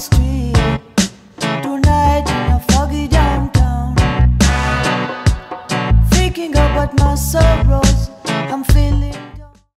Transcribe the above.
sorrows, I'm sorrows.